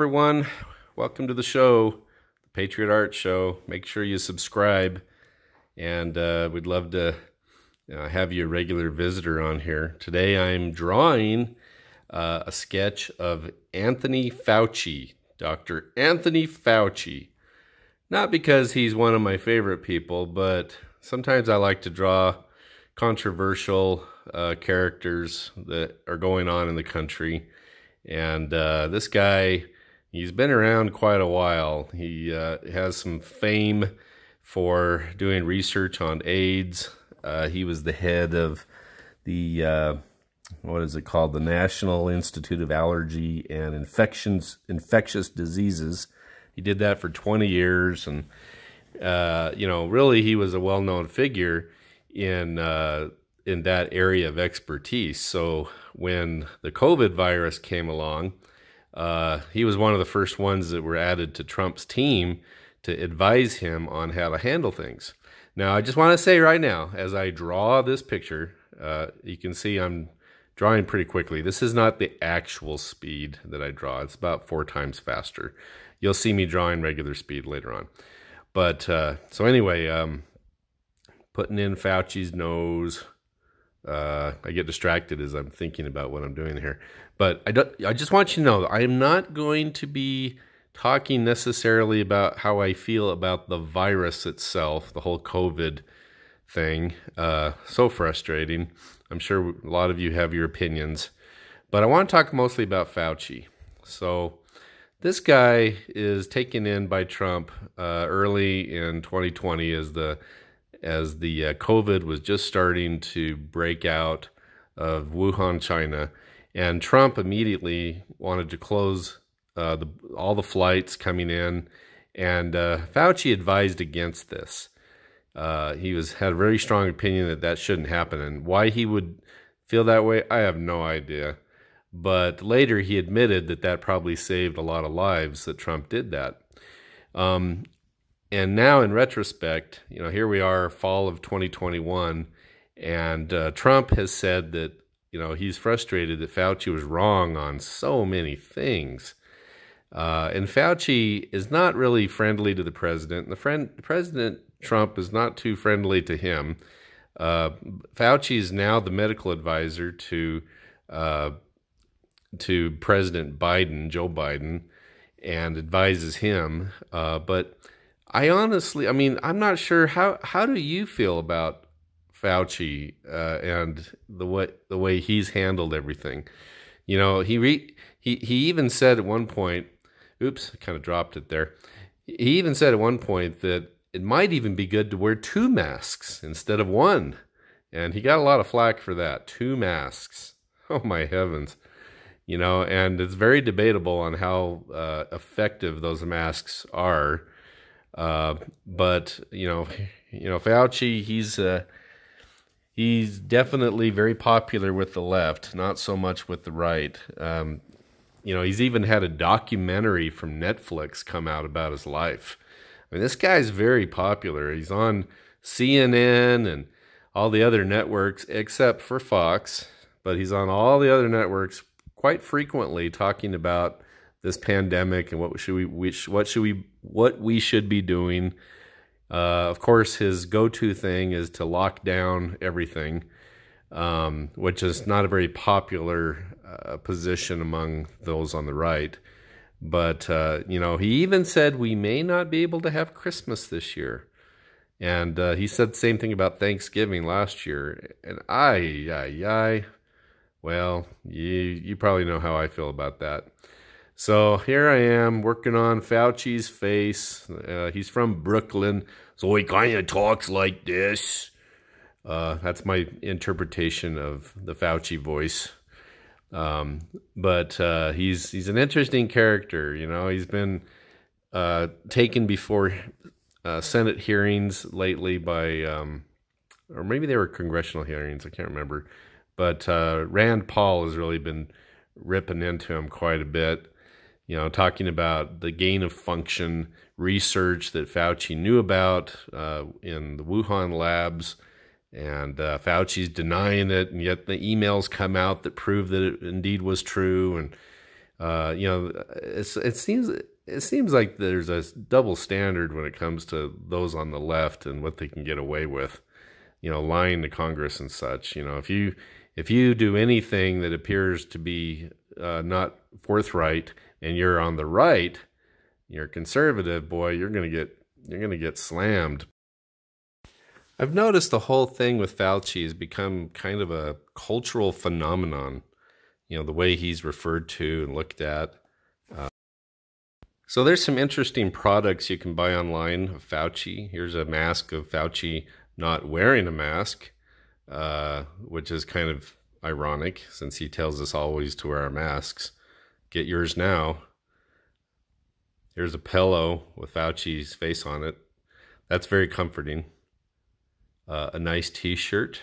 Everyone. Welcome to the show, the Patriot Art Show. Make sure you subscribe, and uh, we'd love to uh, have you a regular visitor on here. Today, I'm drawing uh, a sketch of Anthony Fauci, Dr. Anthony Fauci. Not because he's one of my favorite people, but sometimes I like to draw controversial uh, characters that are going on in the country and uh, this guy, he's been around quite a while. He uh, has some fame for doing research on AIDS. Uh, he was the head of the, uh, what is it called? The National Institute of Allergy and Infections, Infectious Diseases. He did that for 20 years. And, uh, you know, really, he was a well known figure in uh, in that area of expertise. So when the COVID virus came along, uh, he was one of the first ones that were added to Trump's team to advise him on how to handle things. Now, I just want to say right now, as I draw this picture, uh, you can see I'm drawing pretty quickly. This is not the actual speed that I draw. It's about four times faster. You'll see me drawing regular speed later on. But uh, so anyway, um, putting in Fauci's nose, uh, I get distracted as I'm thinking about what I'm doing here. But I, don't, I just want you to know I am not going to be talking necessarily about how I feel about the virus itself, the whole COVID thing. Uh, so frustrating. I'm sure a lot of you have your opinions. But I want to talk mostly about Fauci. So this guy is taken in by Trump uh, early in 2020 as the as the uh, COVID was just starting to break out of Wuhan, China, and Trump immediately wanted to close uh, the, all the flights coming in, and uh, Fauci advised against this. Uh, he was had a very strong opinion that that shouldn't happen, and why he would feel that way, I have no idea. But later, he admitted that that probably saved a lot of lives that Trump did that. Um, and now in retrospect, you know, here we are, fall of 2021, and uh, Trump has said that you know he's frustrated that Fauci was wrong on so many things. Uh, and Fauci is not really friendly to the president. The friend, President Trump is not too friendly to him. Uh, Fauci is now the medical advisor to uh, to President Biden, Joe Biden, and advises him. Uh, but I honestly, I mean, I'm not sure how how do you feel about Fauci uh, and the way the way he's handled everything. You know, he re, he he even said at one point, "Oops, I kind of dropped it there." He even said at one point that it might even be good to wear two masks instead of one, and he got a lot of flack for that. Two masks. Oh my heavens! You know, and it's very debatable on how uh, effective those masks are. Uh, but you know, you know, Fauci, he's uh, he's definitely very popular with the left, not so much with the right. Um, you know, he's even had a documentary from Netflix come out about his life. I mean, this guy's very popular. He's on CNN and all the other networks except for Fox, but he's on all the other networks quite frequently talking about this pandemic and what should we which what should we what we should be doing. Uh, of course, his go-to thing is to lock down everything, um, which is not a very popular uh, position among those on the right. But uh, you know, he even said we may not be able to have Christmas this year, and uh, he said the same thing about Thanksgiving last year. And I, I, I, well, you you probably know how I feel about that. So here I am working on Fauci's face. Uh, he's from Brooklyn, so he kind of talks like this. Uh, that's my interpretation of the Fauci voice. Um, but uh, he's he's an interesting character. You know, he's been uh, taken before uh, Senate hearings lately by, um, or maybe they were congressional hearings. I can't remember. But uh, Rand Paul has really been ripping into him quite a bit you know, talking about the gain of function research that Fauci knew about uh, in the Wuhan labs. And uh, Fauci's denying it, and yet the emails come out that prove that it indeed was true. And Uh, you know, it seems it seems like there's a double standard when it comes to those on the left and what they can get away with. You know, lying to Congress and such. You know, if you if you do anything that appears to be uh, not forthright and you're on the right, you're conservative, boy, you're gonna get you're gonna get slammed. I've noticed the whole thing with Fauci has become kind of a cultural phenomenon you know, the way he's referred to and looked at. Uh, so there's some interesting products you can buy online of Fauci. Here's a mask of Fauci not wearing a mask, uh, which is kind of ironic since he tells us always to wear our masks. Get yours now. Here's a pillow with Fauci's face on it. That's very comforting. Uh, a nice t-shirt.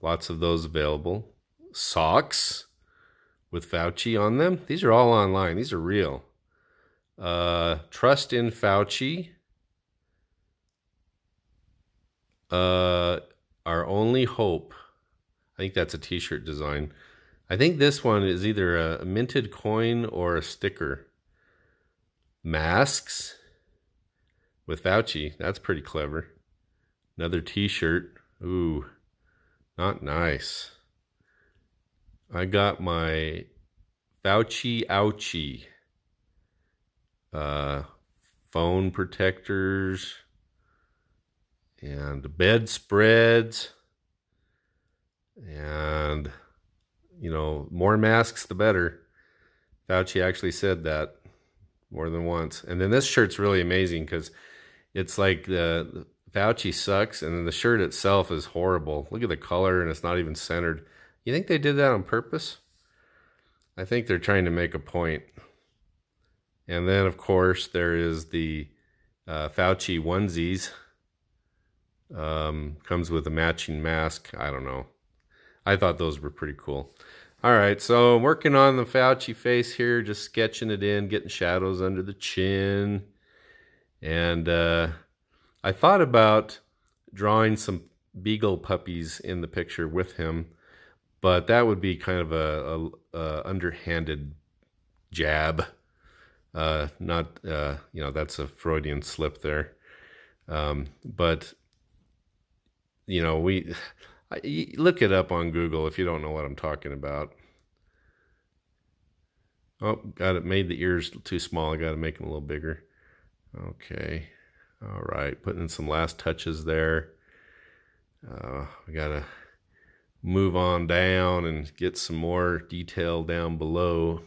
Lots of those available socks with Fauci on them. These are all online. These are real. Uh, trust in Fauci. Uh, our only hope. I think that's a t-shirt design. I think this one is either a minted coin or a sticker. Masks with Fauci. That's pretty clever. Another t-shirt. Ooh, not nice. I got my Fauci Ouchie uh, phone protectors and bedspreads and you know more masks the better fauci actually said that more than once and then this shirt's really amazing because it's like the, the fauci sucks and then the shirt itself is horrible look at the color and it's not even centered you think they did that on purpose? I think they're trying to make a point. And then, of course, there is the uh, Fauci onesies. Um, comes with a matching mask. I don't know. I thought those were pretty cool. All right, so I'm working on the Fauci face here, just sketching it in, getting shadows under the chin. And uh, I thought about drawing some beagle puppies in the picture with him but that would be kind of a, a, a underhanded jab. Uh, not, uh, you know, that's a Freudian slip there. Um, but, you know, we I, look it up on Google if you don't know what I'm talking about. Oh, got it. Made the ears too small. I got to make them a little bigger. Okay. All right. Putting in some last touches there. Uh, we got to move on down and get some more detail down below.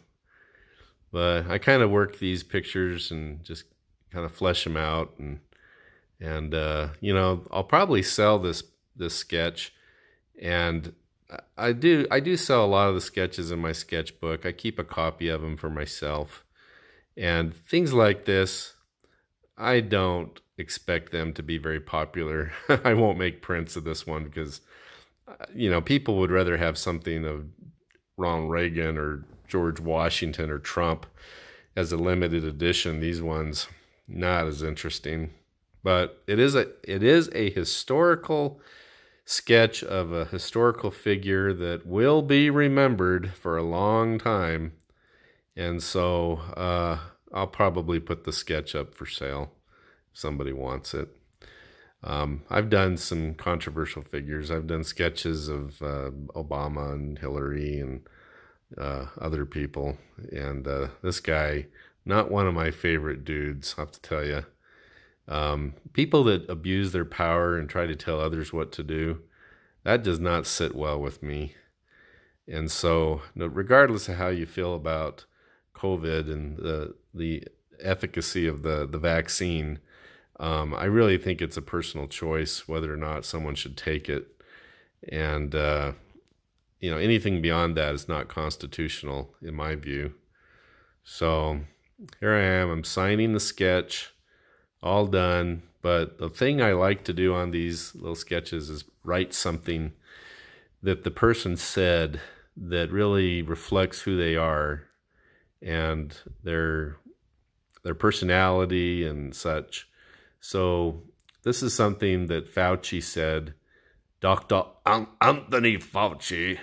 But I kind of work these pictures and just kind of flesh them out and and uh, you know I'll probably sell this this sketch and I do I do sell a lot of the sketches in my sketchbook. I keep a copy of them for myself. And things like this I don't expect them to be very popular. I won't make prints of this one because uh, you know, people would rather have something of Ronald Reagan or George Washington or Trump as a limited edition. These ones not as interesting, but it is a it is a historical sketch of a historical figure that will be remembered for a long time, and so uh, I'll probably put the sketch up for sale if somebody wants it. Um, I've done some controversial figures. I've done sketches of uh, Obama and Hillary and uh, other people. And uh, this guy, not one of my favorite dudes, I have to tell you. Um, people that abuse their power and try to tell others what to do, that does not sit well with me. And so, regardless of how you feel about COVID and the the efficacy of the the vaccine, um, I really think it's a personal choice whether or not someone should take it. And, uh, you know, anything beyond that is not constitutional in my view. So here I am, I'm signing the sketch, all done. But the thing I like to do on these little sketches is write something that the person said that really reflects who they are and their their personality and such. So this is something that Fauci said. Dr. Anthony Fauci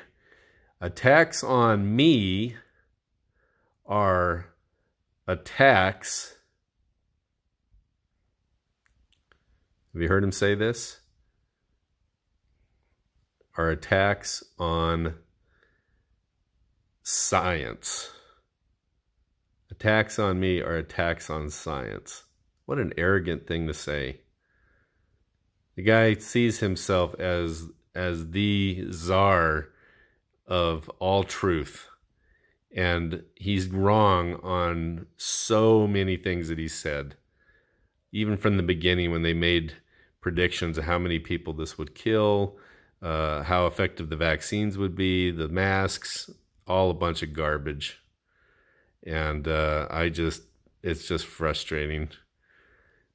attacks on me are attacks. Have you heard him say this? Are attacks on science. Attacks on me are attacks on science. What an arrogant thing to say. The guy sees himself as as the czar of all truth. And he's wrong on so many things that he said. Even from the beginning when they made predictions of how many people this would kill, uh, how effective the vaccines would be, the masks, all a bunch of garbage. And uh, I just, it's just frustrating.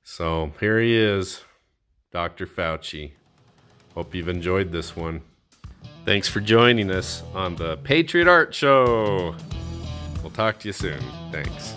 So here he is, Dr. Fauci. Hope you've enjoyed this one. Thanks for joining us on the Patriot Art Show. We'll talk to you soon. Thanks.